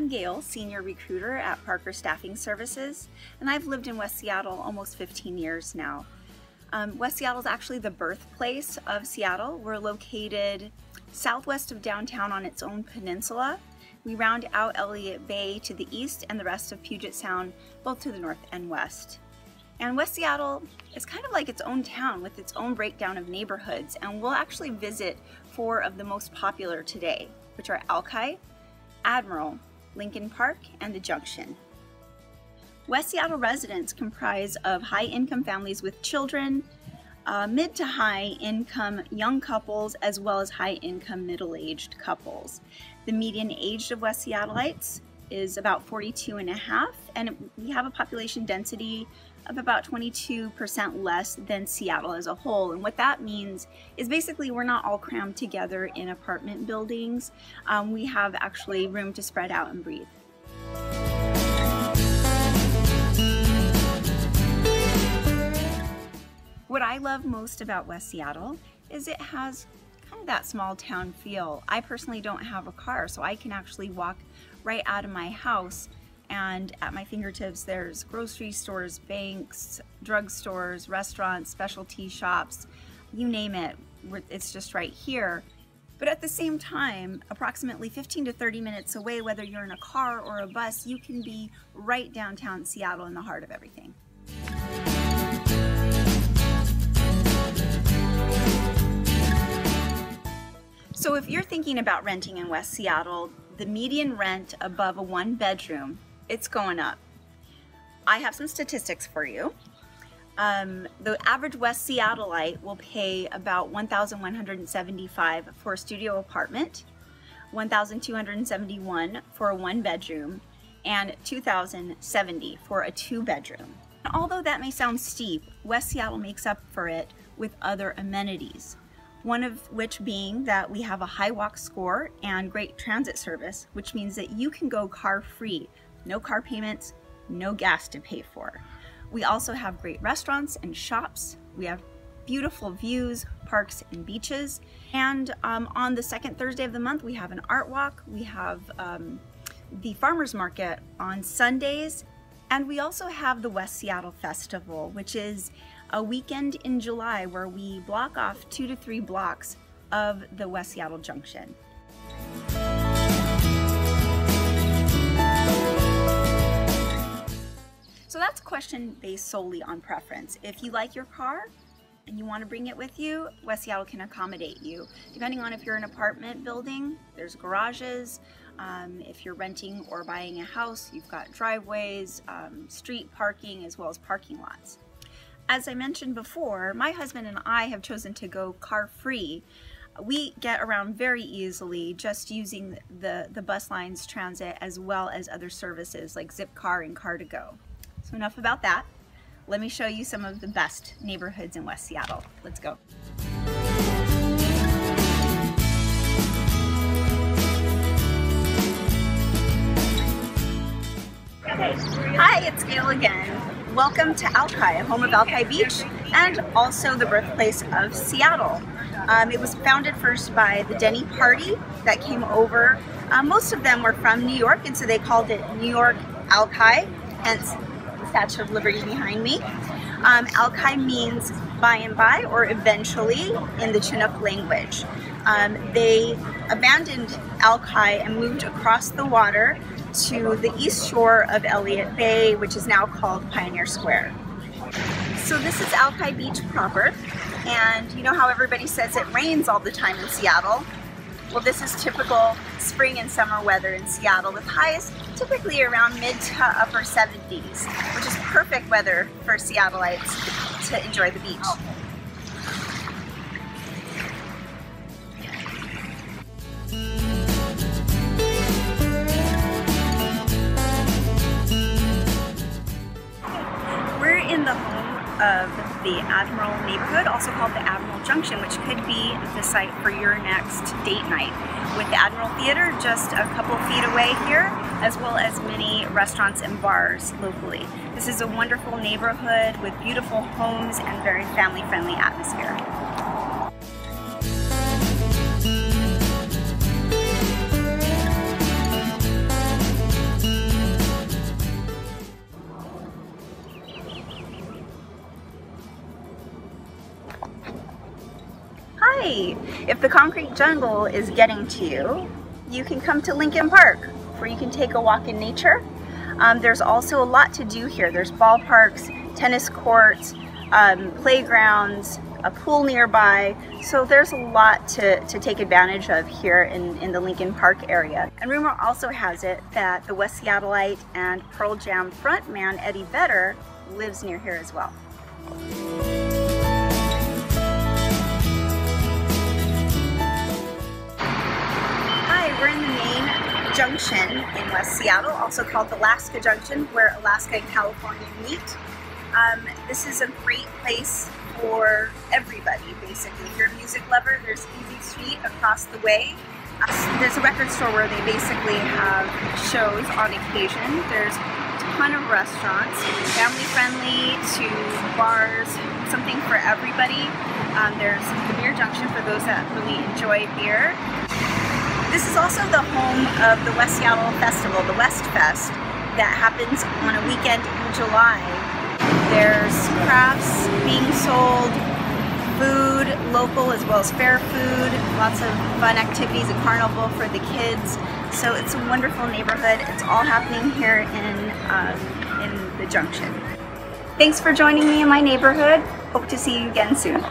I'm Gayle, Senior Recruiter at Parker Staffing Services, and I've lived in West Seattle almost 15 years now. Um, West Seattle is actually the birthplace of Seattle. We're located southwest of downtown on its own peninsula. We round out Elliott Bay to the east and the rest of Puget Sound both to the north and west. And West Seattle is kind of like its own town with its own breakdown of neighborhoods, and we'll actually visit four of the most popular today, which are Alki, Admiral, Lincoln Park, and the Junction. West Seattle residents comprise of high-income families with children, uh, mid to high income young couples, as well as high income middle aged couples. The median age of West Seattleites is about 42 and a half, and we have a population density of about 22% less than Seattle as a whole. And what that means is basically we're not all crammed together in apartment buildings. Um, we have actually room to spread out and breathe. What I love most about West Seattle is it has kind of that small town feel. I personally don't have a car, so I can actually walk right out of my house and at my fingertips there's grocery stores, banks, drugstores, restaurants, specialty shops, you name it, it's just right here. But at the same time, approximately 15 to 30 minutes away, whether you're in a car or a bus, you can be right downtown Seattle in the heart of everything. So if you're thinking about renting in West Seattle, the median rent above a one bedroom, it's going up. I have some statistics for you. Um, the average West Seattleite will pay about 1,175 for a studio apartment, 1,271 for a one bedroom, and 2,070 for a two bedroom. Although that may sound steep, West Seattle makes up for it with other amenities one of which being that we have a high walk score and great transit service, which means that you can go car free, no car payments, no gas to pay for. We also have great restaurants and shops. We have beautiful views, parks, and beaches. And um, on the second Thursday of the month, we have an art walk. We have um, the farmers market on Sundays. And we also have the West Seattle Festival, which is a weekend in July where we block off two to three blocks of the West Seattle Junction. So that's a question based solely on preference. If you like your car and you want to bring it with you, West Seattle can accommodate you. Depending on if you're an apartment building, there's garages. Um, if you're renting or buying a house, you've got driveways, um, street parking, as well as parking lots. As I mentioned before, my husband and I have chosen to go car free. We get around very easily just using the, the bus lines transit as well as other services like Zipcar and Car2Go. So enough about that. Let me show you some of the best neighborhoods in West Seattle. Let's go. Hi, it's Gayle again. Welcome to Alki, home of Alki Beach, and also the birthplace of Seattle. Um, it was founded first by the Denny Party that came over. Um, most of them were from New York, and so they called it New York Alki, hence Statue of Liberty behind me. Um, Alki means by and by or eventually in the Chinook language. Um, they abandoned Alki and moved across the water to the east shore of Elliott Bay, which is now called Pioneer Square. So this is Alki Beach proper, and you know how everybody says it rains all the time in Seattle? Well, this is typical spring and summer weather in Seattle with highs typically around mid to upper 70s, which is perfect weather for Seattleites to enjoy the beach. Of the Admiral neighborhood, also called the Admiral Junction, which could be the site for your next date night. With the Admiral Theater just a couple feet away here, as well as many restaurants and bars locally. This is a wonderful neighborhood with beautiful homes and very family-friendly atmosphere. Hey, if the concrete jungle is getting to you, you can come to Lincoln Park where you can take a walk in nature. Um, there's also a lot to do here. There's ballparks, tennis courts, um, playgrounds, a pool nearby. So there's a lot to, to take advantage of here in, in the Lincoln Park area. And rumor also has it that the West Seattleite and Pearl Jam frontman Eddie Vedder lives near here as well. Junction in West Seattle, also called the Alaska Junction, where Alaska and California meet. Um, this is a great place for everybody, basically. If you're a music lover, there's Easy Street across the way. Uh, there's a record store where they basically have shows on occasion. There's a ton of restaurants, family friendly to bars, something for everybody. Um, there's the Beer Junction for those that really enjoy beer. This is also the home of the West Seattle Festival, the West Fest, that happens on a weekend in July. There's crafts being sold, food, local as well as fair food, lots of fun activities, a carnival for the kids. So it's a wonderful neighborhood. It's all happening here in, um, in the junction. Thanks for joining me in my neighborhood. Hope to see you again soon.